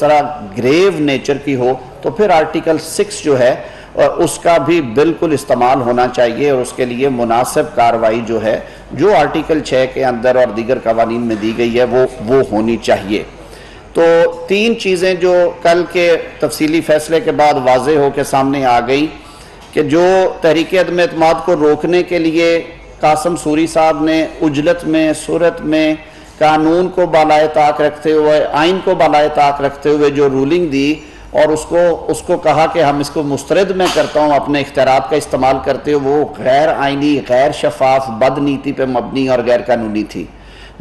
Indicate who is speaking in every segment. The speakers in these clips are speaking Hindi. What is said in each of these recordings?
Speaker 1: तरह ग्रेव नेचर की हो तो फिर आर्टिकल सिक्स जो है उसका भी बिल्कुल इस्तेमाल होना चाहिए और उसके लिए मुनासिब कार्रवाई जो है, जो आर्टिकल छः के अंदर और दीगर कवानीन में दी गई है, वो वो होनी चाहिए। तो तीन चीज़ें जो कल के तफसीली फैसले के बाद वाज हो के सामने आ गई कि जो तहरीक अदम अतमाद को रोकने के लिए कासम सूरी साहब ने उजलत में, सूरत में कानून को बालाए ताक रखते हुए, आइन को बालाए ताक रखते हुए जो रूलिंग दी और उसको उसको कहा कि हम इसको मुस्तरद में करता हूँ, अपने इख्तरात का इस्तेमाल करते हुए, वो गैर आइनी, गैर शफाफ, बद नीति पर मबनी और गैर कानूनी थी।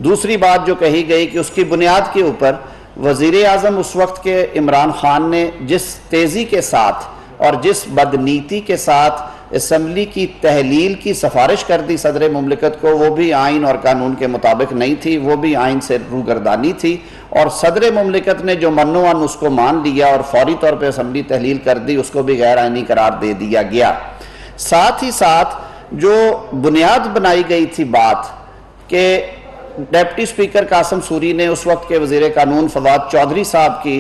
Speaker 1: दूसरी बात जो कही गई कि उसकी बुनियाद के ऊपर वज़ी अजम उस वक्त के इमरान खान ने जिस तेज़ी के साथ और जिस बदनीति के साथ इसम्बली की तहलील की सिफारिश कर दी सदर ममलिकत को। वो भी आइन और कानून के मुताबिक नहीं थी, वो भी आइन से रूगरदानी थी। और सदर ममलिकत ने जो मनोवन उसको मान लिया और फौरी तौर पर असम्बली तहलील कर दी, उसको भी गैर आइनी करार दे दिया गया। साथ ही साथ जो बुनियाद बनाई गई थी बात कि, डेप्टी स्पीकर कासम सूरी ने उस वक्त के वज़ीर कानून फवाद चौधरी साहब की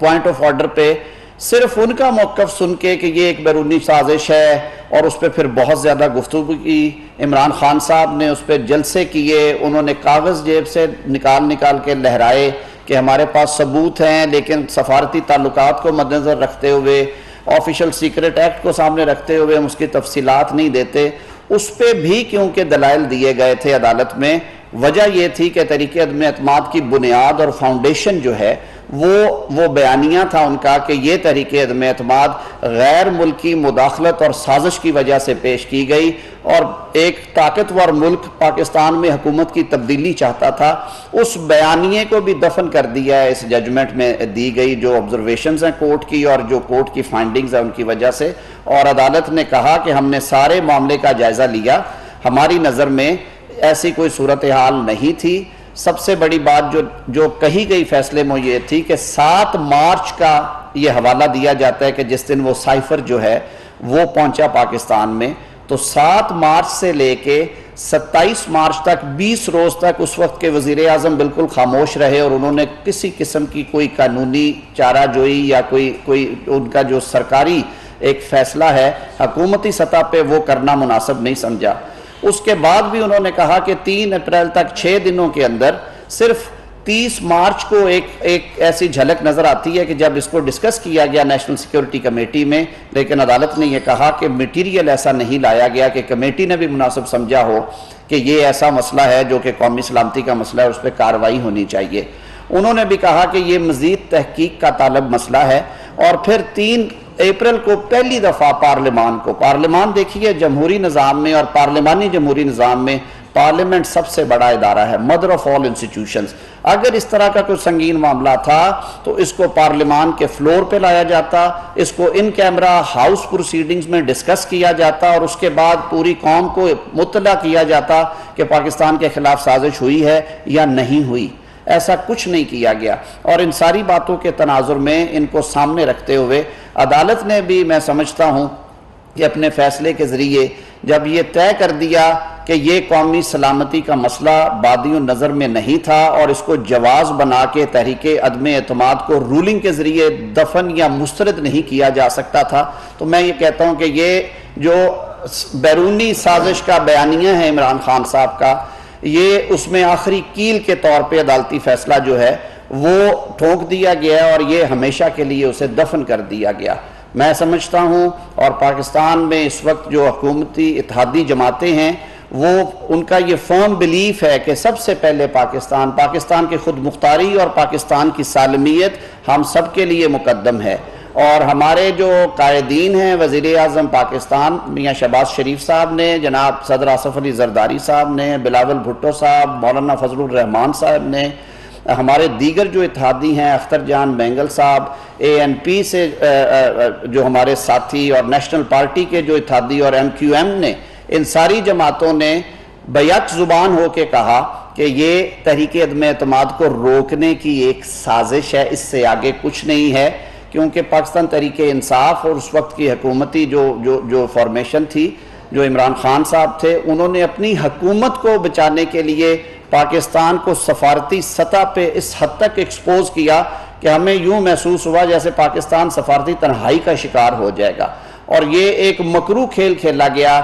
Speaker 1: पॉइंट ऑफ़ ऑर्डर पे सिर्फ़ उनका मौकफ सुन के कि ये एक बैरूनी साजिश है और उस पर फिर बहुत ज़्यादा गुफ्तु की। इमरान खान साहब ने उस पर जलसे किए, उन्होंने कागज़ जेब से निकाल निकाल के लहराए कि हमारे पास सबूत हैं, लेकिन सफारती ताल्लुक को मद्देनज़र रखते हुए, ऑफिशियल सीक्रेट एक्ट को सामने रखते हुए हम उसकी तफसीलात नहीं देते। उस पर भी क्योंकि दलाइल दिए गए थे अदालत में, वजह यह थी कि तरीके अदम अतमाद की बुनियाद और फाउंडेशन जो है वो वो बयानिया था उनका कि ये तरीके अदम अतमाद गैर मुल्की मुदाखलत और साजिश की वजह से पेश की गई और एक ताकतवर मुल्क पाकिस्तान में हुकूमत की तब्दीली चाहता था। उस बयानिए को भी दफन कर दिया है इस जजमेंट में दी गई जो ऑब्जर्वेशन हैं कोर्ट की और जो कोर्ट की फाइंडिंग्स हैं उनकी वजह से। और अदालत ने कहा कि हमने सारे मामले का जायज़ा लिया। हमारी नज़र में ऐसी कोई सूरत हाल नहीं थी। सबसे बड़ी बात जो जो कही गई फैसले में ये थी कि सात मार्च का ये हवाला दिया जाता है कि जिस दिन वो साइफर जो है, वो पहुँचा पाकिस्तान में। तो सात मार्च से लेके 27 मार्च तक 20 रोज तक उस वक्त के वज़ीर अजम बिल्कुल खामोश रहे और उन्होंने किसी किस्म की कोई कानूनी चारा जोई या कोई कोई उनका जो सरकारी एक फैसला है, हकूमती सतह पे वो करना मुनासब नहीं समझा। उसके बाद भी उन्होंने कहा कि तीन अप्रैल तक छः दिनों के अंदर सिर्फ़ 30 मार्च को एक एक ऐसी झलक नज़र आती है कि जब इसको डिस्कस किया गया नेशनल सिक्योरिटी कमेटी में, लेकिन अदालत ने यह कहा कि मटीरियल ऐसा नहीं लाया गया कि कमेटी ने भी मुनासिब समझा हो कि ये ऐसा मसला है जो कि कौमी सलामती का मसला है उस पर कार्रवाई होनी चाहिए। उन्होंने भी कहा कि ये मज़ीद तहकीक का तालब मसला है और फिर तीन अप्रैल को पहली दफ़ा पार्लियामान को। पार्लियामान देखिए, जमहूरी निज़ाम में और पार्लियामानी जमहूरी निज़ाम में पार्लियामेंट सबसे बड़ा इदारा है, मदर ऑफ़ ऑल इंस्टीट्यूशंस। अगर इस तरह का कोई संगीन मामला था तो इसको पार्लियामान के फ्लोर पे लाया जाता, इसको इन कैमरा हाउस प्रोसीडिंग्स में डिस्कस किया जाता और उसके बाद पूरी कौम को मुतला किया जाता कि पाकिस्तान के खिलाफ साजिश हुई है या नहीं हुई। ऐसा कुछ नहीं किया गया। और इन सारी बातों के तनाजुर में इनको सामने रखते हुए अदालत ने भी मैं समझता हूँ कि अपने फैसले के ज़रिए जब ये तय कर दिया कि ये कौमी सलामती का मसला बादी नज़र में नहीं था और इसको जवाज़ बना के तहरीक अदम अतमाद को रूलिंग के ज़रिए दफन या मुस्तरद नहीं किया जा सकता था तो मैं ये कहता हूँ कि ये जो बैरूनी साजिश का बयानिया है इमरान खान साहब का ये उसमें आखिरी कील के तौर पे अदालती फैसला जो है, वो ठोंक दिया गया और ये हमेशा के लिए उसे दफन कर दिया गया। मैं समझता हूँ और पाकिस्तान में इस वक्त जो हकूमती इतिहादी जमातें हैं, वो उनका ये फर्म बिलीफ है कि सबसे पहले पाकिस्तान पाकिस्तान की खुद मुख्तारी और पाकिस्तान की सालमियत हम सब के लिए मुकदम है। और हमारे जो कायदीन हैं वज़ी अजम पाकिस्तान, मियाँ शहबाज शरीफ साहब ने, जनाब सदर आसफ़ अली जरदारी साहब ने, बिलावल भुट्टो साहब, मौलाना फजलरहमान साहब ने, हमारे दीगर जो इतिहादी हैं, अख्तर जान बेंगल साहब ए एन पी से जो हमारे साथी और नेशनल पार्टी के जो इतिहादी और एम क्यू एम ने, इन सारी जमातों ने बैक ज़ुबान हो के कहा कि ये तहरीक अदम अतमाद को रोकने की एक साजिश है, इससे आगे कुछ नहीं है। क्योंकि पाकिस्तान तरीके इंसाफ और उस वक्त की हकूमती जो जो जो फॉर्मेशन थी, जो इमरान खान साहब थे, उन्होंने अपनी हकूमत को बचाने के लिए पाकिस्तान को सफारती सतह पे इस हद तक एक्सपोज किया कि हमें यूँ महसूस हुआ जैसे पाकिस्तान सफारती तनहाई का शिकार हो जाएगा। और ये एक मकरू खेल खेला गया।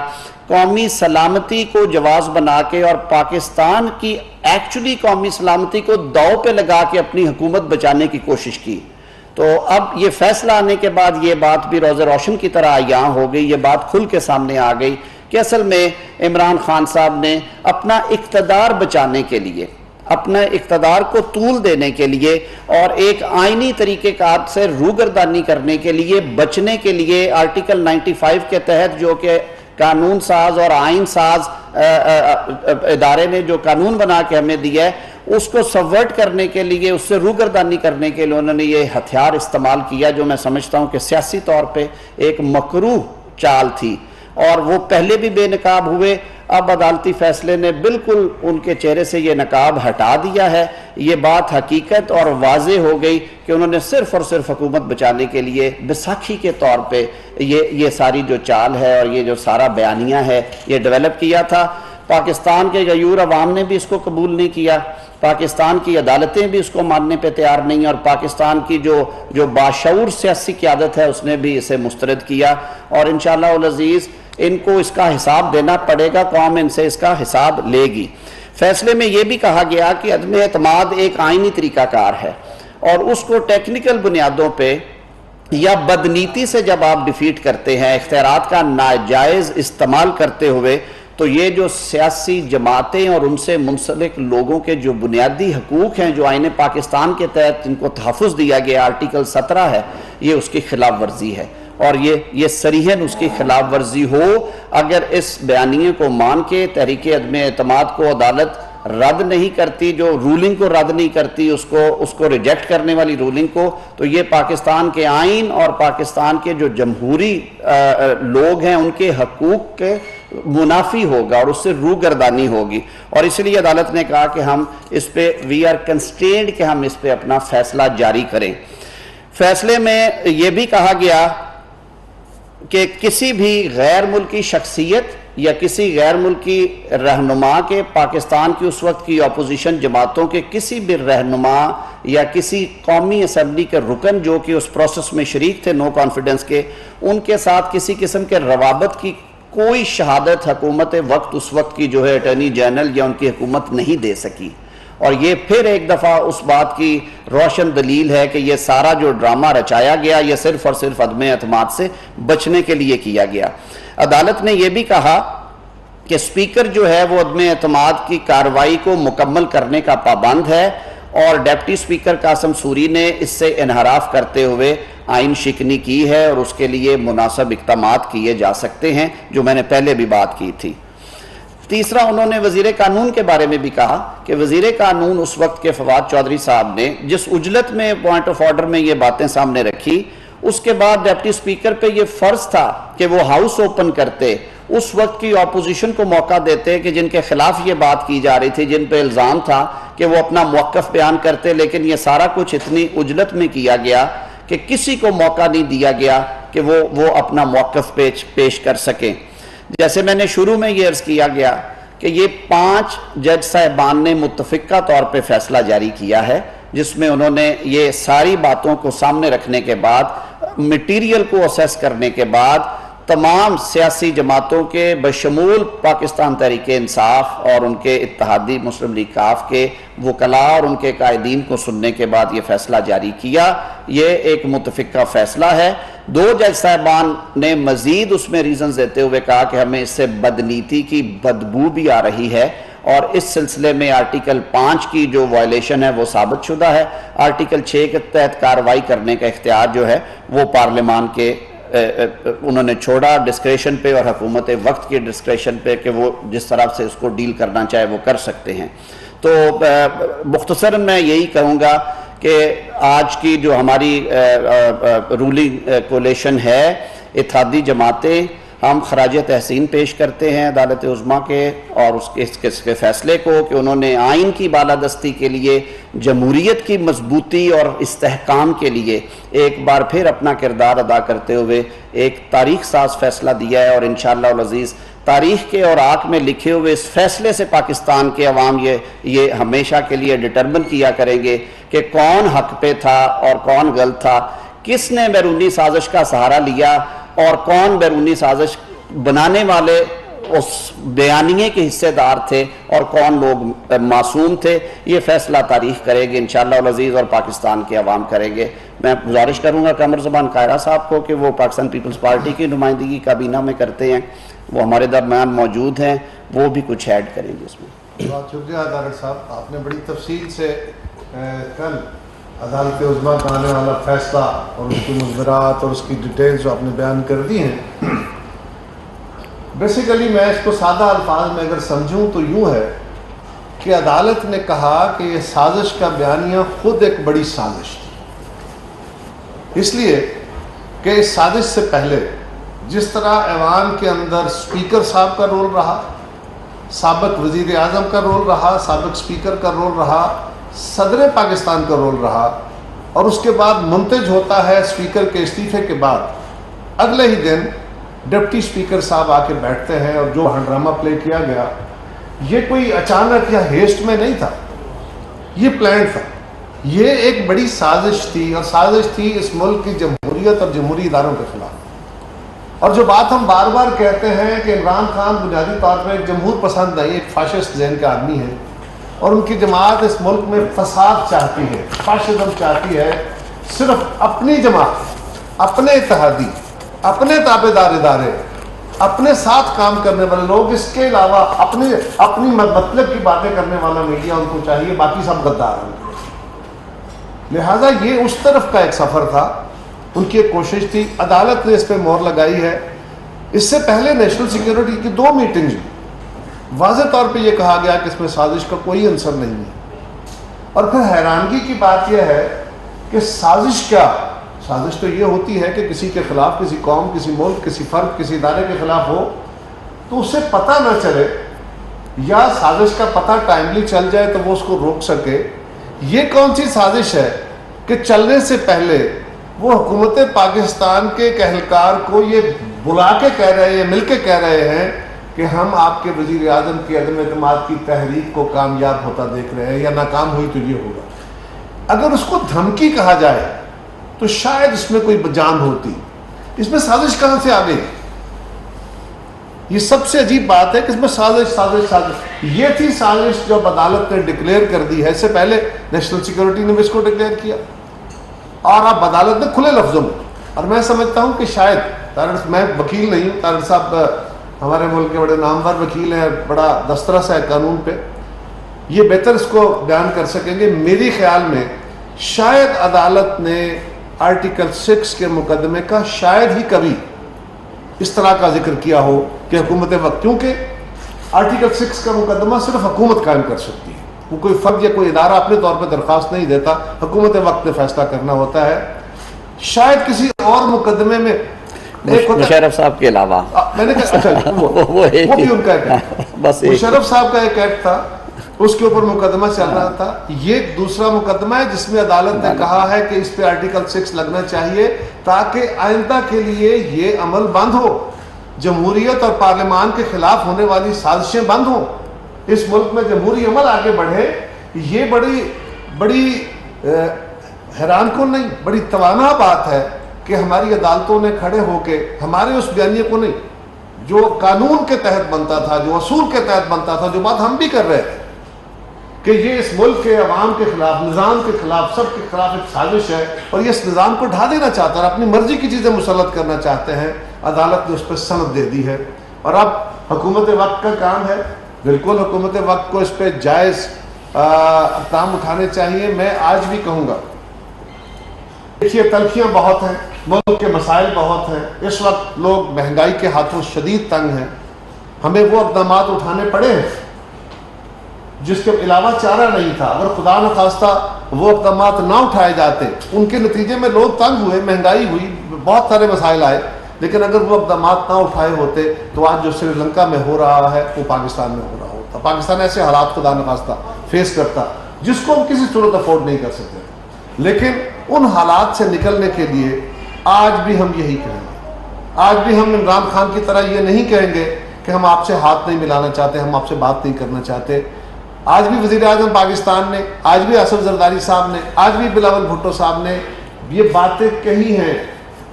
Speaker 1: कौमी सलामती को जवाब बना के और पाकिस्तान की एक्चुअली कौमी सलामती को दाव पे लगा के अपनी हुकूमत बचाने की कोशिश की। तो अब ये फैसला आने के बाद ये बात भी रोज़ रोशन की तरह यहाँ हो गई, ये बात खुल के सामने आ गई कि असल में इमरान खान साहब ने अपना इकतदार बचाने के लिए, अपने इकतदार को तूल देने के लिए और एक आइनी तरीक़ेकार से रूगरदानी करने के लिए, बचने के लिए आर्टिकल 95 के तहत जो कि कानून साज और आइन साज इदारे ने जो कानून बना के हमें दिया है उसको सबवर्ट करने के लिए, उससे रूगरदानी करने के लिए उन्होंने ये हथियार इस्तेमाल किया, जो मैं समझता हूँ कि सियासी तौर पर एक मकरू चाल थी। और वो पहले भी बेनकाब हुए। अब अदालती फैसले ने बिल्कुल उनके चेहरे से ये नकाब हटा दिया है। ये बात हकीकत और वाज हो गई कि उन्होंने सिर्फ़ और सिर्फ़ हुकूमत बचाने के लिए बैसाखी के तौर पे ये ये सारी जो चाल है और ये जो सारा बयानिया है, ये डेवलप किया था। पाकिस्तान के गयूर अवाम ने भी इसको कबूल नहीं किया, पाकिस्तान की अदालतें भी इसको मानने पे तैयार नहीं, और पाकिस्तान की जो जो बाशूर सियासी क्यादत है, उसने भी इसे मुस्तरद किया। और इन शजीज़ इनको इसका हिसाब देना पड़ेगा, कौम इनसे इसका हिसाब लेगी। फैसले में यह भी कहा गया कि अदम अतमाद एक आइनी तरीकाकार है, और उसको टेक्निकल बुनियादों पर या बदनीति से जब आप डिफीट करते हैं इख्तियार का नाजायज़ इस्तेमाल करते हुए तो ये जो सियासी जमातें और उनसे मुंसलिक लोगों के जो बुनियादी हकूक़ हैं, जो आइन पाकिस्तान के तहत जिनको तहफ़ दिया गया, आर्टिकल सत्रह है, ये उसकी खिलाफ वर्जी है। और ये ये सरीहन उसकी खिलाफ वर्जी हो, अगर इस बयानी को मान के, तहरीक अदम अतमाद को अदालत रद्द नहीं करती, जो रूलिंग को रद्द नहीं करती, उसको उसको रिजेक्ट करने वाली रूलिंग को तो ये पाकिस्तान के आइन और पाकिस्तान के जो जमहूरी लोग हैं, उनके हकूक के मुनाफी होगा और उससे रूगरदानी होगी। और इसलिए अदालत ने कहा कि हम इस पर वी आर कंस्टेंड कि हम इस पर अपना फैसला जारी करें। फैसले में यह भी कहा गया कि किसी भी गैर मुल्की शख्सियत या किसी गैर मुल्की रहनुमा के, पाकिस्तान की उस वक्त की अपोजिशन जमातों के किसी भी रहनुमा या किसी कौमी असम्बली के रुकन जो कि उस प्रोसेस में शरीक थे नो कॉन्फिडेंस के, उनके साथ किसी किस्म के रवाबत की कोई शहादत हकूमत वक्त उस वक्त की जो है अटर्नी जनरल या उनकी हुकूमत नहीं दे सकी। और ये फिर एक दफ़ा उस बात की रोशन दलील है कि ये सारा जो ड्रामा रचाया गया, ये सिर्फ़ और सिर्फ़ अदम अतमाद से बचने के लिए किया गया। अदालत ने यह भी कहा कि स्पीकर जो है वो अदम अतमाद की कार्रवाई को मुकम्मल करने का पाबंद है और डेप्टी स्पीकर कासम सूरी ने इससे इनहराफ करते हुए आइन शिकनी की है और उसके लिए मुनासब इकदाम किए जा सकते हैं, जो मैंने पहले भी बात की थी। तीसरा, उन्होंने वज़ीर कानून के बारे में भी कहा कि वज़ीर कानून उस वक्त के फवाद चौधरी साहब ने, जिस उजलत में पॉइंट ऑफ़ ऑर्डर में ये बातें सामने रखी, उसके बाद डिप्टी स्पीकर पे ये फ़र्ज़ था कि वो हाउस ओपन करते, उस वक्त की अपोजिशन को मौका देते कि जिनके खिलाफ ये बात की जा रही थी, जिन पे इल्ज़ाम था कि वो अपना मौकफ बयान करते, लेकिन ये सारा कुछ इतनी उजलत में किया गया कि किसी को मौका नहीं दिया गया कि वो वो अपना मौकफ पेश पेश कर सकें। जैसे मैंने शुरू में ये अर्ज़ किया गया कि ये पाँच जज साहबान ने मुतफ़ा तौर पे फैसला जारी किया है, जिसमें उन्होंने ये सारी बातों को सामने रखने के बाद मटीरियल को असेस करने के बाद तमाम सियासी जमातों के बशमूल पाकिस्तान तहरीक इंसाफ और उनके इतिहादी मुस्लिम लीग काफ के वकला और उनके कायदीन को सुनने के बाद ये फैसला जारी किया। ये एक मुतफ़ा फ़ैसला है। दो जज साहबान ने मजीद उसमें रीज़न देते हुए कहा कि हमें इससे बदनीति की बदबू भी आ रही है और इस सिलसिले में आर्टिकल पाँच की जो वायलेशन है, वो साबित शुदा है। आर्टिकल छः के तहत कार्रवाई करने का इख्तियार जो है, वो पार्लियामान के उन्होंने छोड़ा डिस्क्रेशन पे और हुकूमत वक्त के डिस्क्रेशन पे कि वो जिस तरह से उसको डील करना चाहे वो कर सकते हैं। तो मुख्तसर मैं यही कहूँगा कि आज की जो हमारी रूलिंग कोलेशन है इतिहादी जमातें हम खराज तहसीन पेश करते हैं अदालत उज़मा के और उसके इसके, इसके फ़ैसले को कि उन्होंने आइन की बालादस्ती के लिए जमहूरीत की मजबूती और istहकाम के लिए एक बार फिर अपना किरदार अदा करते हुए एक तारीख साज फैसला दिया है और इन शज़ीज़ तारीख के और आग में लिखे हुए इस फैसले से पाकिस्तान के अवाम ये ये हमेशा के लिए डिटर्मिन किया करेंगे कि कौन हक पे था और कौन गलत था। किसने बैरूनी साजिश का सहारा लिया? और कौन बैरूनी साजिश बनाने वाले उस बयानिए के हिस्सेदार थे और कौन लोग मासूम थे, ये फैसला तारीख करेगी इन शजीज़ और पाकिस्तान के अवाम करेंगे। मैं गुजारिश करूँगा कमर जबान कायरा साहब को कि वो पाकिस्तान पीपल्स पार्टी की नुमाइंदगी काबीना में करते हैं। वो हमारे दरमियान मौजूद हैं, वो भी कुछ ऐड करेंगे इसमें
Speaker 2: बहुत शुक्रिया साहब, आपने बड़ी तफसील से कल अदालत उजमा का आने वाला फैसला और उसकी मुजरात और उसकी डिटेल्स जो आपने बयान कर दी हैं बेसिकली मैं इसको सादा अल्फाज में अगर समझूं तो यूँ है कि अदालत ने कहा कि ये साजिश का बयानिया खुद एक बड़ी साजिश थी। इसलिए कि इस साजिश से पहले जिस तरह ऐवान के अंदर स्पीकर साहब का रोल रहा, सबक वज़ीर अजम का रोल रहा, सबक स्पीकर का रोल रहा सदर पाकिस्तान का रोल रहा और उसके बाद मुंतज होता है स्पीकर के इस्तीफे के बाद। अगले ही दिन डिप्टी स्पीकर साहब आके बैठते हैं और जो हंड्रामा प्ले किया गया, ये कोई अचानक या हेस्ट में नहीं था। ये प्लान था। ये एक बड़ी साजिश थी और साजिश थी इस मुल्क की जमहूरियत और जमहूरी इदारों के खिलाफ। और जो बात हम बार बार कहते हैं कि इमरान खान बुनियादी तौर पर एक जमहूर पसंद है एक फाशिस्ट जैन का आदमी है और उनकी जमात इस मुल्क में फसाद चाहती है, फाशिज्म चाहती है, सिर्फ़ अपनी जमात, अपने इतिहादी अपने ताबेदार इदारे, अपने साथ काम करने वाले लोग, इसके अलावा अपने, अपनी मतलब की बातें करने वाला मीडिया उनको चाहिए, बाकी सब गद्दार हैं। लिहाजा ये उस तरफ़ का एक सफ़र था, उनकी एक कोशिश थी, अदालत ने इस पर मोहर लगाई है। इससे पहले नेशनल सिक्योरिटी की दो मीटिंग्स हुई। वाज तौर पे ये कहा गया कि इसमें साजिश का कोई अंसर नहीं है। और फिर हैरानगी की बात यह है कि साजिश क्या? साजिश तो ये होती है कि किसी के खिलाफ किसी कौम, किसी मुल्क, किसी फर्द, किसी इदारे के खिलाफ हो तो उसे पता ना चले, या साजिश का पता टाइमली चल जाए तो वो उसको रोक सके। ये कौन सी साजिश है कि चलने से पहले वो हुकूमत पाकिस्तान के कहलकार को ये बुला के कह रहे हैं मिल के कह रहे हैं कि हम आपके वज़ीर अजम की अदम अतमाद की तहरीक को कामयाब होता देख रहे हैं या नाकाम हुई तो ये होगा। अगर उसको धमकी कहा जाए तो शायद इसमें कोई जान होती। इसमें साजिश कहाँ से आ गई? ये सबसे अजीब बात है कि इसमें साजिश साजिश साजिश। ये थी साजिश जो अदालत ने डिक्लेयर कर दी है। इससे पहले नेशनल सिक्योरिटी ने भी इसको डिक्लेयर किया। और अब अदालत ने खुले लफ्जों में और मैं समझता हूँ कि शायद मैं वकील नहीं हूँ तारड़ साहब हमारे मुल्क के बड़े नामवर वकील हैं, बड़ा दस्तरस है कानून पे। ये बेहतर इसको बयान कर सकेंगे। मेरे ख्याल में शायद अदालत ने आर्टिकल सिक्स के मुकदमे का शायद ही कभी इस तरह का ज़िक्र किया हो कि हुकूमत वक्त, क्योंकि आर्टिकल सिक्स का मुकदमा सिर्फ़ हुकूमत कायम कर सकती है। वो कोई फर्द या कोई इदारा अपने तौर पर दरख्वास्त नहीं देता। हुकूमत वक्त में फैसला करना होता है। शायद किसी और मुकदमे में
Speaker 1: मुशरफ साहब के अलावा।
Speaker 2: मैंने कहा अच्छा वो, वो, वो, वो भी उनका एक बस मुशरफ साहब का एक एक्ट था। उसके ऊपर मुकदमा चल रहा था। ये दूसरा मुकदमा है जिसमें अदालत ने कहा है कि इस पे आर्टिकल सिक्स लगना चाहिए ताकि आइंदा के लिए ये अमल बंद हो। जमहूरियत और पार्लियामान के खिलाफ होने वाली साजिशें बंद हो। इस मुल्क में जमहूरी अमल आगे बढ़े ये बड़ी बड़ी हैरान को नहीं बड़ी तवाना बात है। कि हमारी अदालतों ने खड़े होके, हमारे उस बयानी को नहीं, जो कानून के तहत बनता था, जो असूल के तहत बनता था, जो बात हम भी कर रहे थे, कि ये इस मुल्क के, अवाम के खिलाफ, निज़ाम के खिलाफ, सब के खिलाफ एक साजिश है, और ये इस निज़ाम को ढा देना चाहता है अपनी मर्ज़ी की चीज़ें मुसलत करना चाहते हैं, अदालत ने उस पर सनत दे दी है। और अब हुकूमत वक्त का काम है। बिल्कुल हुकूमत वक्त को इस पर जायज़ काम उठाने चाहिए। मैं आज भी कहूँगा, देखिए, तलखियाँ बहुत हैं। मुल्क के मसाइल बहुत हैं। इस वक्त लोग महँगाई के हाथों शदीद तंग हैं। हमें वो इकदाम उठाने पड़े हैं, जिसके अलावा चारा नहीं था। अगर खुदा न खास्ता वो इकदाम ना उठाए जाते, उनके नतीजे में लोग तंग हुए, महँगाई हुई, बहुत सारे मसाइल आए। लेकिन अगर वो इकदाम ना उठाए होते तो आज जो श्रीलंका में हो रहा है, वो पाकिस्तान में हो रहा होता। पाकिस्तान ऐसे हालात खुदा न खास्ता फेस करता, जिसको हम किसी सूरत अफोर्ड नहीं कर सकते। लेकिन उन हालात से निकलने के लिए आज भी हम यही कहेंगे। आज भी हम इमरान खान की तरह ये नहीं कहेंगे कि हम आपसे हाथ नहीं मिलाना चाहते, हम आपसे बात नहीं करना चाहते। आज भी वज़ीर अजम पाकिस्तान ने, आज भी असफ जरदारी साहब ने, आज भी बिलावल भुट्टो साहब ने ये बातें कही हैं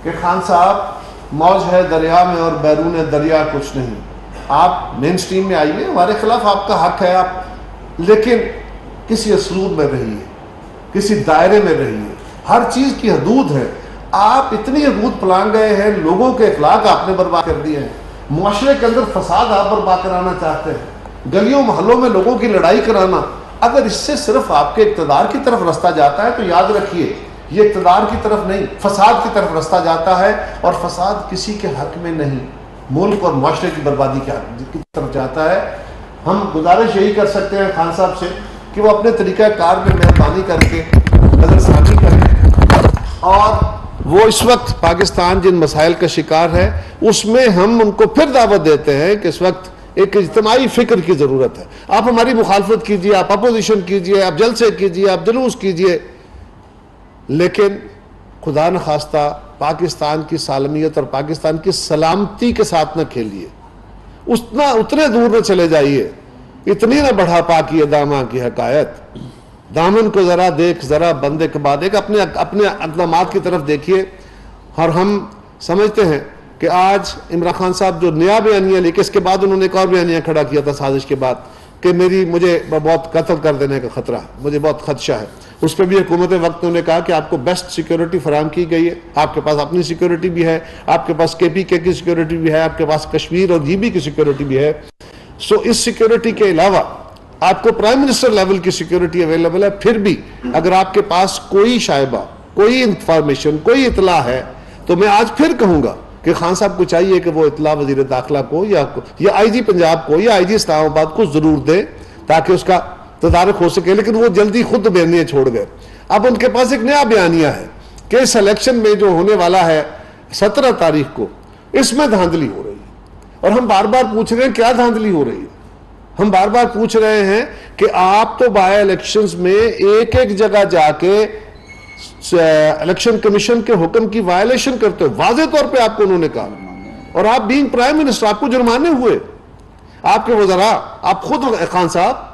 Speaker 2: कि खान साहब, मौज है दरिया में और बैरून दरिया कुछ नहीं। आप मेन स्ट्रीम में आइए, हमारे खिलाफ आपका हक है, आप लेकिन किसी असलूब में रहिए, किसी दायरे में रहिए। हर चीज़ की हदूद है। आप इतनी हदूद पलांग गए हैं, लोगों के अखलाक आपने बर्बाद कर दिए हैं। माशरे के अंदर फसाद आप बर्बाद कराना चाहते हैं। गलियों मोहल्लों में लोगों की लड़ाई कराना। अगर इससे सिर्फ़ आपके इकतदार की तरफ़ रास्ता जाता है तो याद रखिए, ये इकतदार की तरफ़ नहीं, फसाद की तरफ़ रास्ता जाता है, और फसाद किसी के हक में नहीं। मुल्क और माशरे की बर्बादी की तरफ़ जाता है। हम गुजारिश यही कर सकते हैं खान साहब से कि वो अपने तरीका कार में मेहरबानी करके नजरसानी करें। और वो इस वक्त पाकिस्तान जिन मसाइल का शिकार है, उसमें हम उनको फिर दावत देते हैं कि इस वक्त एक इज्तमाही फ़िक्र की ज़रूरत है। आप हमारी मुखालफत कीजिए, आप अपोजिशन कीजिए, आप जलसे कीजिए, आप जुलूस कीजिए। लेकिन खुदा न खास्ता, पाकिस्तान की सालमियत और पाकिस्तान की सलामती के साथ न खेलिए। उतना, उतने दूर न चले जाइए। इतनी ना बढ़ा पाकी दामा की हकायत। दामन को ज़रा देख, ज़रा बंदे के बाद, एक अपने अपने अकदाम की तरफ़ देखिए। और हम समझते हैं कि आज इमरान खान साहब जो नया बयानिया लेके, इसके बाद उन्होंने एक और बयानिया खड़ा किया था साजिश के बाद, कि मेरी, मुझे बहुत कत्ल कर देने का खतरा, मुझे बहुत खदशा है। उस पर भी हुकूमत वक्त ने कहा कि आपको बेस्ट सिक्योरिटी फराम की गई है। आपके पास अपनी सिक्योरिटी भी है, आपके पास के पी के की सिक्योरिटी भी है, आपके पास कश्मीर और जीबी की सिक्योरिटी भी है। सो इस सिक्योरिटी के अलावा आपको प्राइम मिनिस्टर लेवल की सिक्योरिटी अवेलेबल है, फिर भी अगर आपके पास कोई शायबा, कोई इंफॉर्मेशन कोई इतला है तो मैं आज फिर कहूँगा कि खान साहब को चाहिए कि वो इतला वज़ीर दाखिला को या या आई जी पंजाब को, या आई जी इस्लामाबाद को ज़रूर दे, ताकि उसका तदारक हो सके, लेकिन वो जल्दी खुद बयानिया छोड़ गए अब उनके पास एक नया बयानिया है कि इस इलेक्शन में जो होने वाला है सत्रह तारीख को, इसमें धांधली हो रही है। और हम बार बार पूछ रहे हैं, क्या धांधली हो रही है? हम बार बार पूछ रहे हैं कि आप तो बाय इलेक्शंस में एक एक जगह जाके इलेक्शन कमीशन के हुक्म की वायलेशन करते हो। वाजे तौर पे आपको उन्होंने कहा। और आप बीइंग प्राइम मिनिस्टर आपको जुर्माने हुए। आपके वजरा, आप खुद, खान साहब,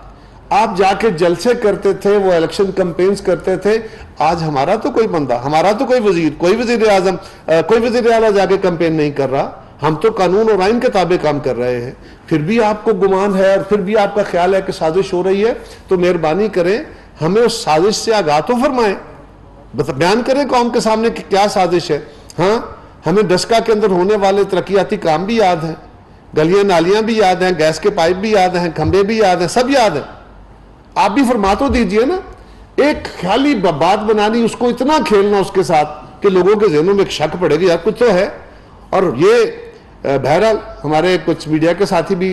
Speaker 2: आप जाके जलसे करते थे, वो इलेक्शन कंपेन्स करते थे। आज हमारा तो कोई बंदा, हमारा तो कोई वज़ीर कोई वज़ीर आज़म कोई वज़ीर आला जाके कंपेन नहीं कर रहा। हम तो कानून और आइन के ताबे काम कर रहे हैं। फिर भी आपको गुमान है और फिर भी आपका ख्याल है कि साजिश हो रही है तो मेहरबानी करें। हमें उस साजिश से आगाह तो फरमाएँ। बयान करें कौम के सामने कि क्या साजिश है। हाँ हमें डस्का के अंदर होने वाले तरक्याती काम भी याद हैं। गलियाँ नालियाँ भी याद हैं, गैस के पाइप भी याद हैं खंबे भी याद हैं, सब याद है। आप भी फरमा तो दीजिए ना। एक ख्याली बात बनानी, उसको इतना खेलना उसके साथ कि लोगों के जहनों में एक शक पड़ेगी, यार कुछ तो है। और ये बहरहाल, हमारे कुछ मीडिया के साथी भी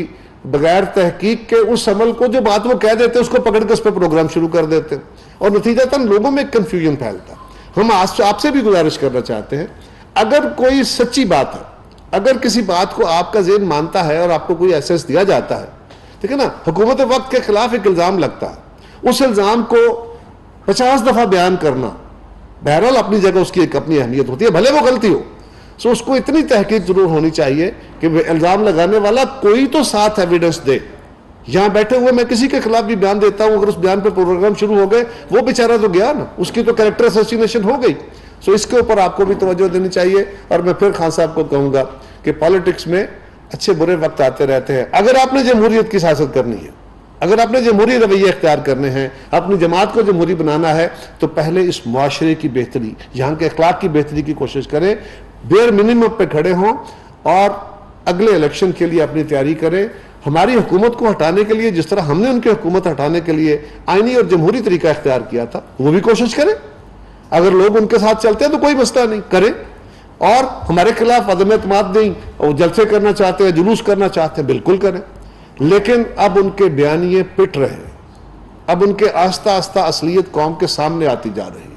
Speaker 2: बगैर तहकीक के उस अमल को, जो बात वो कह देते हैं उसको पकड़ के उस पर प्रोग्राम शुरू कर देते। हैं और नतीजतन लोगों में कंफ्यूजन फैलता। हम आज आपसे भी गुजारिश करना चाहते हैं, अगर कोई सच्ची बात है, अगर किसी बात को आपका जेन मानता है और आपको कोई एसेस दिया जाता है, ठीक है ना? हुकूमत वक्त के खिलाफ एक इल्ज़ाम लगता है। उस इल्ज़ाम को पचास दफ़ा बयान करना, बहरहाल, अपनी जगह उसकी एक अपनी अहमियत होती है, भले वो गलती हो। सो उसको इतनी तहकीक ज़रूर होनी चाहिए कि इल्ज़ाम लगाने वाला कोई तो साथ एविडेंस दे। यहाँ बैठे हुए मैं किसी के खिलाफ भी बयान देता हूँ, अगर उस बयान पर प्रोग्राम शुरू हो गए, वो बेचारा तो गया ना। उसकी तो कैरेक्टर एसोसिनेशन हो गई। सो इसके ऊपर आपको भी तवज्जो देनी चाहिए और मैं फिर खान साहब को कहूँगा कि पॉलिटिक्स में अच्छे बुरे वक्त आते रहते हैं। अगर आपने जमहूरियत की सियासत करनी है, अगर आपने जमहूरी रवैये अख्तियार करने हैं, अपनी जमात को जमहूरी बनाना है तो पहले इस मुआरे की बेहतरी, यहाँ के अखलाक की बेहतरी की कोशिश करें। बेर मिनिमम पे खड़े हों और अगले इलेक्शन के लिए अपनी तैयारी करें। हमारी हुकूमत को हटाने के लिए, जिस तरह हमने उनकी हुकूमत हटाने के लिए आईनी और जमहूरी तरीका इख्तियार किया था, वो भी कोशिश करें। अगर लोग उनके साथ चलते हैं तो कोई मसला नहीं, करें। और हमारे खिलाफ अदम अतमाद नहीं और जलसे करना चाहते हैं, जुलूस करना चाहते हैं, बिल्कुल करें। लेकिन अब उनके बयानिए पिट रहे हैं। अब उनके आस्ता आस्ता असलियत कौम के सामने आती जा रही है।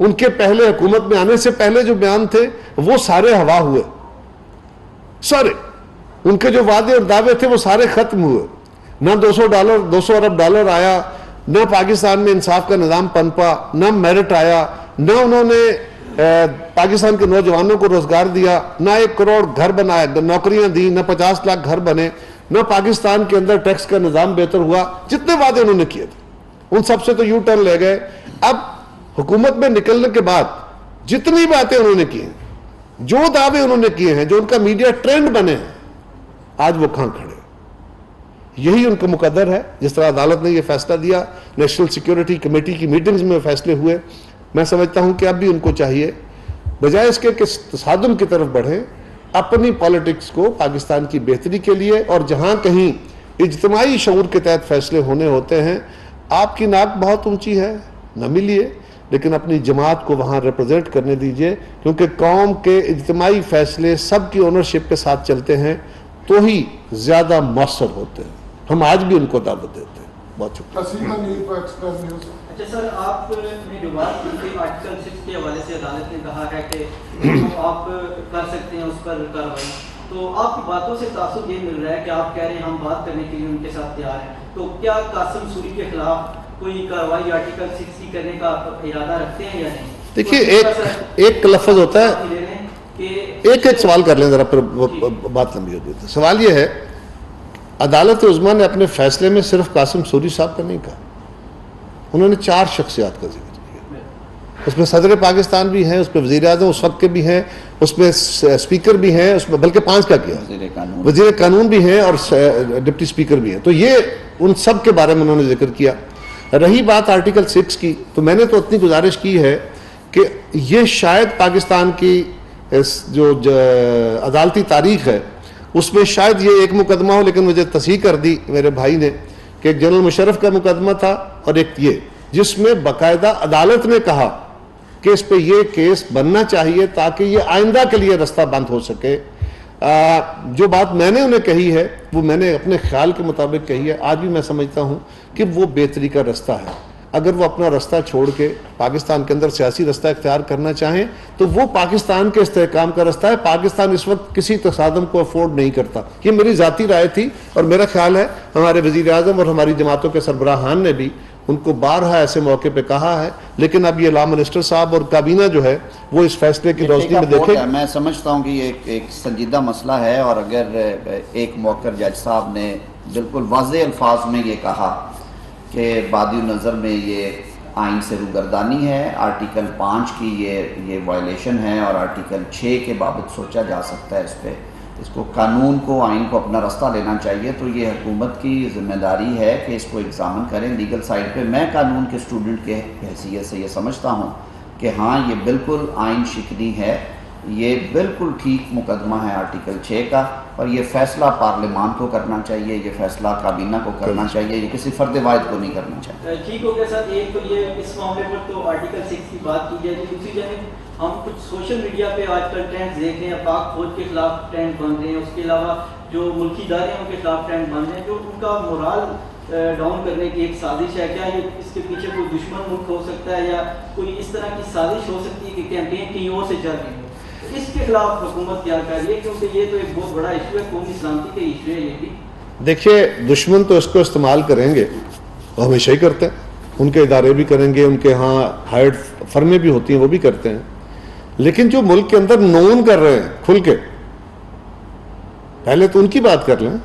Speaker 2: उनके पहले हुकूमत में आने से पहले जो बयान थे, वो सारे हवा हुए। सारे। उनके जो वादे और दावे थे, वो सारे खत्म हुए। ना 200 डॉलर 200 अरब डॉलर आया, ना पाकिस्तान में इंसाफ का निज़ाम पनपा, न मेरिट आया, न उन्होंने पाकिस्तान के नौजवानों को रोज़गार दिया, ना एक करोड़ घर बनाया नौकरियाँ दी, ना पचास लाख घर बने, ना पाकिस्तान के अंदर टैक्स का निज़ाम बेहतर हुआ, जितने वादे उन्होंने किए थे। उन सबसे तो यू टर्न ले गए। अब हुकूमत में निकलने के बाद जितनी बातें उन्होंने की हैं, जो दावे उन्होंने किए हैं, जो उनका मीडिया ट्रेंड बने हैं, आज वो कहाँ खड़े यही उनका मुकदर है। जिस तरह अदालत ने यह फैसला दिया, नेशनल सिक्योरिटी कमेटी की मीटिंग्स में फैसले हुए, मैं समझता हूँ कि अब भी उनको चाहिए। बजाय इसके कि तसादम की तरफ़ बढ़ें, अपनी पॉलिटिक्स को पाकिस्तान की बेहतरी के लिए और जहाँ कहीं इजतमाही शूर के तहत फैसले होने होते हैं, आपकी नाक बहुत ऊँची है, न मिलिए। लेकिन अपनी जमात को वहाँ रिप्रेजेंट करने दीजिए क्योंकि कौम के इजतमाही फैसले सबकी ओनरशिप के साथ चलते हैं तो ही ज़्यादा मौसर होते हैं। हम आज भी उनको दावत देते हैं। बहुत शुक्रिया।
Speaker 3: अच्छा सर आपने जो बात की थी आर्टिकल सिक्स के हवाले से अदालत ने कहा है कि तो आप कर सकते हैं उस पर कार्रवाई। तो आपकी बातों से तासुब ये मिल रहा है कि आप कह रहे हैं हम बात करने के लिए उनके साथ तैयार हैं। तो क्या कासिम सूरी के खिलाफ कोई कार्रवाई आर्टिकल सिक्स की करने का इरादा रखते हैं या नहीं?
Speaker 2: देखिए एक एक लफ्ज होता है एक एक सवाल कर लें जरा पर बात लंबी होती है सवाल ये है अदालत उजमा ने अपने फैसले में सिर्फ़ कासिम सूरी साहब का नहीं कहा। उन्होंने चार शख्सियात का ज़िक्र किया। उसमें सदर पाकिस्तान भी हैं उसमें वजी अजम उस वक्त के भी हैं उसमें स्पीकर भी हैं उसमें बल्कि पाँच का किया। वज़ीर कानून भी हैं और डिप्टी स्पीकर भी हैं। तो ये उन सब के बारे में उन्होंने ज़िक्र किया। रही बात आर्टिकल सिक्स की तो मैंने तो इतनी गुजारिश की है कि ये शायद पाकिस्तान की जो अदालती तारीख है, उसमें शायद ये एक मुकदमा हो, लेकिन मुझे तस्ही कर दी मेरे भाई ने कि एक जनरल मुशरफ का मुकदमा था और एक ये, जिसमें बाकायदा अदालत ने कहा कि इस पर यह केस बनना चाहिए ताकि ये आइंदा के लिए रास्ता बंद हो सके। आ, जो बात मैंने उन्हें कही है वो मैंने अपने ख्याल के मुताबिक कही है। आज भी मैं समझता हूँ कि वो बेहतरी का रास्ता है। अगर वो अपना रास्ता छोड़ के पाकिस्तान के अंदर सियासी रास्ता इख्तियार करना चाहें तो वो पाकिस्तान के इसकाम का रास्ता है। पाकिस्तान इस वक्त किसी तसादम को अफोर्ड नहीं करता। ये मेरी ज़ाती राय थी और मेरा ख्याल है हमारे वज़ीर अजम और हमारी जमातों के सरबराहान ने भी उनको बारहा ऐसे मौके पे कहा है लेकिन अब ये ला मिनिस्टर साहब और काबीना जो है वो इस फैसले की रोशनी में देखे।
Speaker 1: मैं समझता हूँ कि एक एक संजीदा मसला है और अगर एक मौकर जज साहब ने बिल्कुल वाज अल्फाज में ये कहा कि बादी नज़र में ये आइन से रुगरदानी है आर्टिकल पाँच की ये ये वायलेशन है और आर्टिकल छः के बाबत सोचा जा सकता है इस पर इसको कानून को आइन को अपना रास्ता लेना चाहिए। तो ये हुकूमत की ज़िम्मेदारी है कि इसको एग्ज़ामिन करें। लीगल साइड पे मैं कानून के स्टूडेंट के हैसियत से ये समझता हूँ कि हाँ ये बिल्कुल आइन शिकनी है। ये बिल्कुल ठीक मुकदमा है आर्टिकल छः का और ये फैसला पार्लियामान को करना चाहिए ये फैसला काबीना को करना चाहिए ये किसी फर्द वायद को नहीं करना चाहिए।
Speaker 3: ठीक हो गया सर एक तो ये इस मामले पर तो आर्टिकल सिक्स की बात की जाए दूसरी जगह हम कुछ सोशल मीडिया पे आजकल ट्रेंड देख रहे हैं पाक फौज के खिलाफ ट्रेंड बन रहे हैं उसके अलावा जो मुल्की इदारे हैं उनके खिलाफ ट्रेंड बन रहे हैं जो उनका मोराल डाउन करने की एक साजिश है क्या ये इसके पीछे कोई दुश्मन मुल्क हो सकता है या कोई इस तरह की साजिश हो सकती है कि कैंपेन कहीं और से चल रही है? इसके खिलाफ हुकूमत क्या कर रही है? क्योंकि ये तो एक बहुत बड़ा इशू है, कौमी इशू है ये भी।
Speaker 2: देखिए, दुश्मन तो इसको इस्तेमाल करेंगे, वो हमेशा ही करते हैं। उनके इदारे भी करेंगे, उनके यहाँ हायर्ड फर्में भी होती हैं, वो भी करते हैं। लेकिन जो मुल्क के अंदर नोन कर रहे हैं, खुल के, पहले तो उनकी बात कर लें।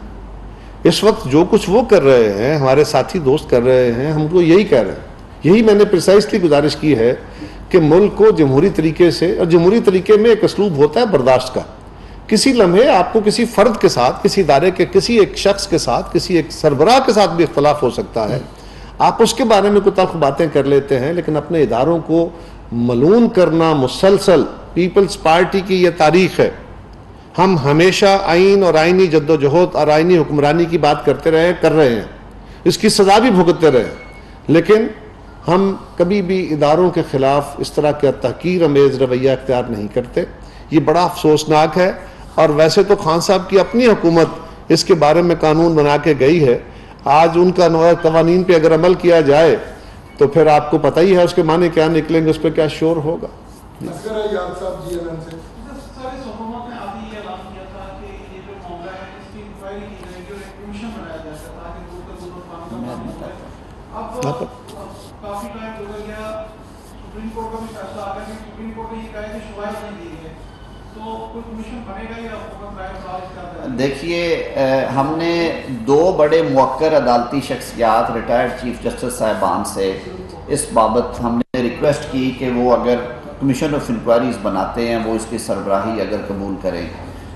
Speaker 2: इस वक्त जो कुछ वो कर रहे हैं, हमारे साथी दोस्त कर रहे हैं हमको यही कह रहे हैं। यही मैंने प्रिसाइसली गुजारिश की है कि मुल्क को जमहूरी तरीके से, और जमहूरी तरीके में एक असलूब होता है बर्दाश्त का। किसी लम्हे आपको किसी फ़र्द के साथ, किसी इदारे के, किसी एक शख्स के साथ, किसी एक सरबराह के साथ भी इख्तलाफ हो सकता है। आप उसके बारे में कुछ बातें कर लेते हैं, लेकिन अपने इदारों को मलून करना मुसलसल, पीपल्स पार्टी की यह तारीख है। हम हमेशा आइन और आइनी जद्दोजहद और आइनी हुक्मरानी की बात करते रहे, कर रहे हैं। इसकी सजा भी भुगतते रहे। लेकिन हम कभी भी इदारों के ख़िलाफ़ इस तरह का तहकीर अमेज़ रवैया अख्तियार नहीं करते। ये बड़ा अफसोसनाक है और वैसे तो खान साहब की अपनी हुकूमत इसके बारे में कानून बना के गई है। आज उनका कवानीन पर अगर अमल किया जाए तो फिर आपको पता ही है उसके माने क्या निकलेंगे उस पर क्या शोर होगा।
Speaker 4: तो?
Speaker 1: देखिए हमने दो बड़े मौकर अदालती शख्सियात रिटायर्ड चीफ जस्टिस साहिबान से इस बाबत हमने रिक्वेस्ट की कि वो अगर कमीशन ऑफ़ इंक्वायरीज बनाते हैं, वो इसकी सरबराही अगर कबूल करें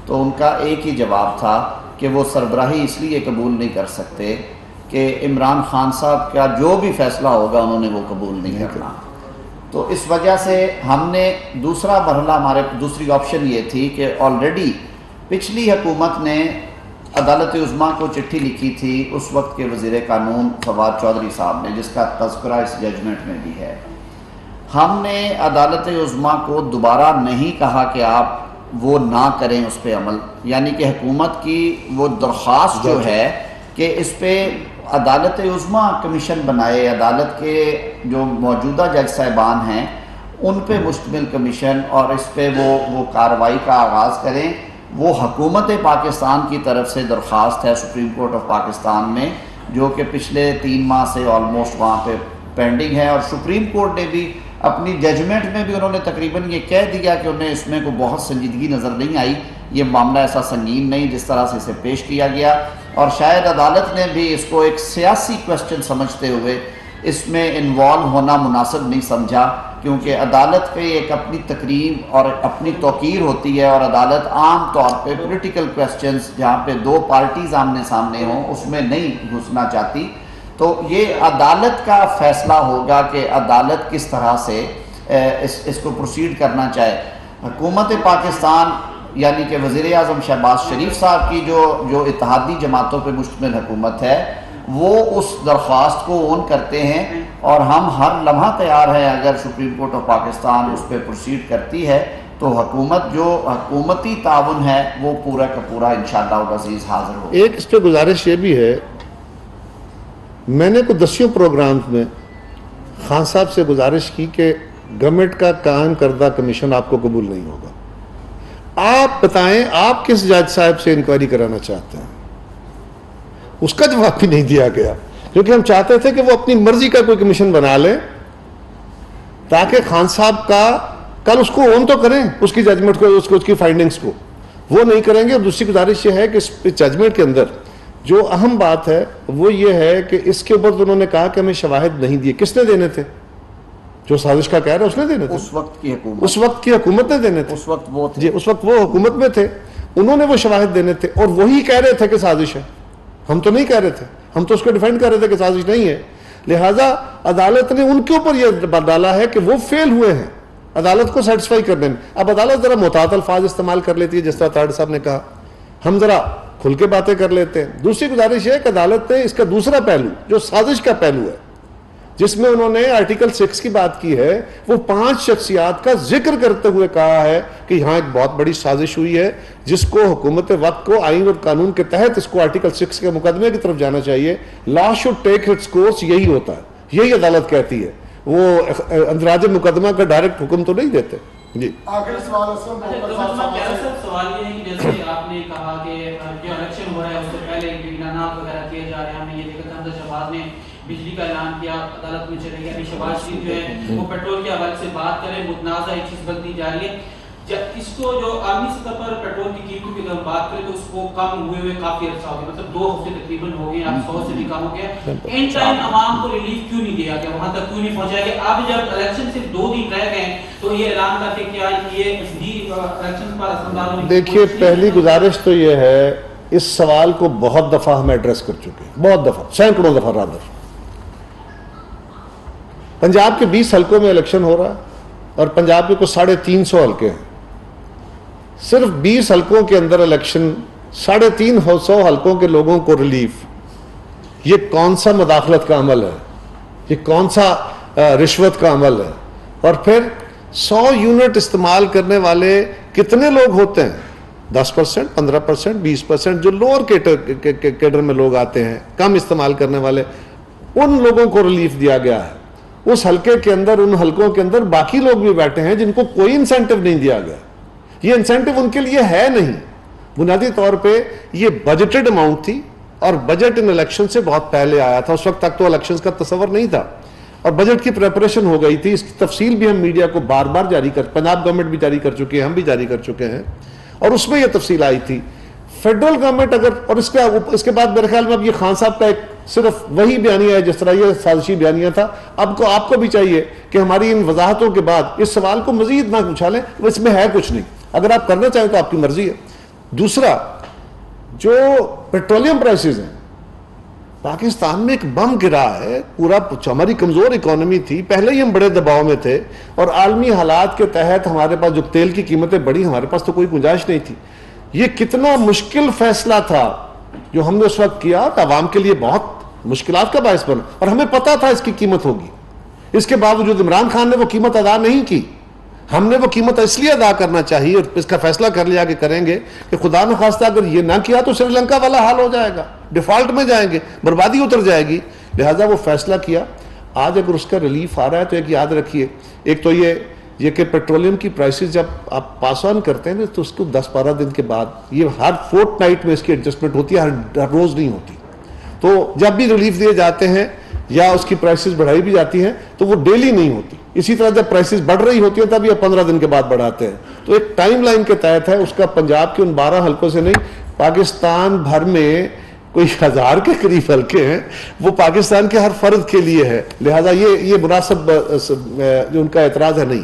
Speaker 1: तो उनका एक ही जवाब था कि वो सरबराही इसलिए कबूल नहीं कर सकते कि इमरान खान साहब का जो भी फैसला होगा उन्होंने वो कबूल नहीं करना। तो इस वजह से हमने दूसरा मरहला हमारे दूसरी ऑप्शन ये थी कि ऑलरेडी पिछली हुकूमत ने अदालत उज़मा को चिट्ठी लिखी थी उस वक्त के वज़ी कानून फवाद चौधरी साहब ने जिसका तस्करा इस जजमेंट में भी है। हमने अदालत उज़मा को दोबारा नहीं कहा कि आप वो ना करें उस पर अमल। यानी कि हुकूमत की वो दरख्वास्त जो है कि इस पर अदालत उज़मा कमीशन बनाए, अदालत के जो मौजूदा जज साहिबान हैं, उन पे मुश्तमिल कमीशन और इस पर वो वो कार्रवाई का आगाज़ करें। वो हकूमत पाकिस्तान की तरफ़ से दरख्वास्त है सुप्रीम कोर्ट ऑफ़ पाकिस्तान में, जो कि पिछले तीन माह से ऑलमोस्ट वहाँ पे पेंडिंग है। और सुप्रीम कोर्ट ने भी अपनी जजमेंट में भी उन्होंने तकरीबन ये कह दिया कि उन्हें इसमें को बहुत संजीदगी नज़र नहीं आई। ये मामला ऐसा संगीन नहीं जिस तरह से इसे पेश किया गया। और शायद अदालत ने भी इसको एक सियासी क्वेश्चन समझते हुए इसमें इन्वॉल्व होना मुनासिब नहीं समझा, क्योंकि अदालत पे एक अपनी तकरीम और अपनी तोकीर होती है और अदालत आम तौर पे पॉलिटिकल क्वेश्चंस जहाँ पे दो पार्टीज़ आमने सामने हों, उसमें नहीं घुसना चाहती। तो ये अदालत का फैसला होगा कि अदालत किस तरह से इस, इसको प्रोसीड करना चाहे। हुकूमत पाकिस्तान यानी कि वज़ी अजम शहबाज शरीफ साहब की जो जो इतिहादी जमातों पर मुश्तमिल हुकूमत है, वो उस दरख्वास्त को ओन करते हैं और हम हर लम्हा तैयार हैं, अगर सुप्रीम कोर्ट ऑफ़ पाकिस्तान उस पर प्रोसीड करती है तो हुकूमत जो हुकूमती ताउन है, वो पूरा का पूरा इन शजीज़ हाजिर हो
Speaker 2: एक इस पर गुजारिश ये भी है, मैंने कुछ दसियों प्रोग्राम्स में खान साहब से गुजारिश की कि गवर्नमेंट का कायम करदा कमीशन आपको कबूल नहीं होगा। आप बताएँ, आप किस जज साहब से इंक्वायरी कराना चाहते हैं? उसका जवाब भी नहीं दिया गया। क्योंकि हम चाहते थे कि वो अपनी मर्ज़ी का कोई कमीशन बना ले, ताकि खान साहब का कल उसको ओन तो करें, उसकी जजमेंट को, उसको, उसकी फाइंडिंग्स को। वो नहीं करेंगे, और दूसरी गुजारिश ये है कि इस जजमेंट के अंदर जो अहम बात है, वो ये है कि इसके ऊपर तो उन्होंने कहा कि हमें शवाहद नहीं दिए। किसने देने थे? जो साजिश का कह रहा है उसने देने थे।
Speaker 1: उस वक्त की हुकूमत।
Speaker 2: उस वक्त की हुकूमत ने देने थे।
Speaker 1: उस वक्त वो थे।
Speaker 2: जी उस वक्त वो हुकूमत में थे। उन्होंने वो शवाहद देने थे और वही कह रहे थे कि साजिश है। हम तो नहीं कह रहे थे। हम तो उसको डिफेंड कर रहे थे कि साजिश नहीं है। लिहाजा अदालत ने उनके ऊपर यह डाला है कि वो फेल हुए हैं। अदालत को सेटिस्फाई करने में। अब अदालत जरा मोहतात अल्फाज इस्तेमाल कर लेती है जिस तरह ताड़ साहब ने कहा। हम जरा खुल के बातें कर लेते हैं। दूसरी गुजारिश है कि अदालत ने इसका दूसरा पहलू जो साजिश का पहलू है जिसमें उन्होंने आर्टिकल सिक्स की बात की है वो पाँच शख्सियात का ज़िक्र करते हुए कहा है कि यहाँ एक बहुत बड़ी साजिश हुई है जिसको हुकूमत वक्त को आइन और कानून के तहत इसको आर्टिकल सिक्स के मुकदमे की तरफ़ जाना चाहिए। Law should take its course यही होता है। यही अदालत कहती है। वो अंदराज मुकदमा का डायरेक्ट हुक्म तो नहीं देते। जी।
Speaker 4: आखिरी सवाल
Speaker 5: अच्छा, तो मतलब सवाल ये है कि जैसे आपने कहा कि अ, जो इलेक्शन हो रहा है उससे पहले इनाम वगैरह किए जा रहे हैं हमने ये देखा था हमजा शहबाज ने बिजली का ऐलान में चले गए अभी शहबाज शरीफ जो है वो पेट्रोल के हवाले से बात करें मुतनाज़ा एक चीज़ बनती जा रही है। जब इसको जो आर्मी सतह पर पेट्रोल की कीमतों की अगर बात करें तो उसको कम हुए हुए काफ़ी अर्सा हो गया। मतलब दो हफ़्ते तकरीबन हो गए अब सौ से भी कम हो गया। इन टाइम आवाम को रिलीफ क्यों नहीं दिया गया? वहाँ तक क्यों नहीं पहुँचाया गया? अब जब इलेक्शन सिर्फ़ दो दिन रह गए तो ये ऐलान करके क्या ये इलेक्शन पर असरदारों
Speaker 2: देखिए पहली गुजारिश तो ये है इस सवाल को बहुत दफ़ा हम एड्रेस कर चुके हैं। बहुत दफ़ा सैकड़ों दफ़ा रादर पंजाब के 20 हलकों में इलेक्शन हो रहा है और पंजाब के कुछ साढ़े तीन सौ हल्के हैं सिर्फ़ 20 हलकों के अंदर इलेक्शन साढ़े तीन सौ हलकों के लोगों को रिलीफ ये कौन सा मदाखलत का अमल है ये कौन सा रिश्वत का अमल है और फिर 100 यूनिट इस्तेमाल करने वाले कितने लोग होते हैं 10 परसेंट पंद्रह परसेंट बीस परसेंट जो लोअर कैडर में लोग आते हैं कम इस्तेमाल करने वाले उन लोगों को रिलीफ दिया गया है उस हलके के अंदर, उन हलकों के अंदर बाकी लोग भी बैठे हैं जिनको कोई इंसेंटिव नहीं दिया गया। ये इंसेंटिव उनके लिए है नहीं। बुनियादी तौर पे ये बजटेड अमाउंट थी और बजट इन इलेक्शन से बहुत पहले आया था। उस वक्त तक तो इलेक्शंस का तस्वर नहीं था। और बजट की प्रेपरेशन हो गई थी। इसकी तफसील भी हम मीडिया को बार बार जारी कर, पंजाब गवर्नमेंट भी जारी कर चुके हैं, हम भी जारी कर चुके हैं। और उसमें यह तफसील आई थी। फेडरल गवर्नमेंट अगर, और इसके इसके बाद मेरे ख्याल में अब ये खान साहब का एक सिर्फ़ वही बयानिया है, जिस तरह ये साजिशी बयानिया था। अब को आपको भी चाहिए कि हमारी इन वजाहतों के बाद इस सवाल को मजीद ना उछालें इसमें है कुछ नहीं। अगर आप करना चाहें तो आपकी मर्ज़ी है। दूसरा, जो पेट्रोलियम प्राइसेस हैं, पाकिस्तान में एक बम गिरा है, पूरा हमारी कमज़ोर इकोनॉमी थी। पहले ही हम बड़े दबाव में थे और आलमी हालात के तहत हमारे पास, जो तेल की कीमतें बढ़ी, हमारे पास तो कोई गुंजाइश नहीं थी। ये कितना मुश्किल फैसला था जो हमने उस वक्त किया तो आवाम के लिए बहुत मुश्किल का बायस बना। और हमें पता था इसकी कीमत होगी। इसके बावजूद इमरान खान ने वो कीमत अदा नहीं की। हमने वो कीमत इसलिए अदा करना चाहिए और इसका फैसला कर लिया कि करेंगे कि खुदा न खास्ता अगर ये ना किया तो श्रीलंका वाला हाल हो जाएगा। डिफ़ॉल्ट में जाएँगे, बर्बादी उतर जाएगी। लिहाजा वो फैसला किया। आज अगर उसका रिलीफ आ रहा है तो एक याद रखिए। एक तो ये ये कि पेट्रोलियम की प्राइसेस जब आप पास ऑन करते हैं ना तो उसको 10-12 दिन के बाद, ये हर फोर्थ नाइट में इसकी एडजस्टमेंट होती है, हर हर रोज़ नहीं होती। तो जब भी रिलीफ दिए जाते हैं, या उसकी प्राइसेस बढ़ाई भी जाती हैं तो वो डेली नहीं होती। इसी तरह जब प्राइसेस बढ़ रही होती है तब ये पंद्रह दिन के बाद बढ़ाते हैं। तो एक टाइम लाइन के तहत है, उसका पंजाब के उन बारह हल्कों से नहीं, पाकिस्तान भर में कोई हज़ार के करीब हल्के हैं, वो पाकिस्तान के हर फर्द के लिए है। लिहाजा ये ये मुनासब जो उनका एतराज़ है, नहीं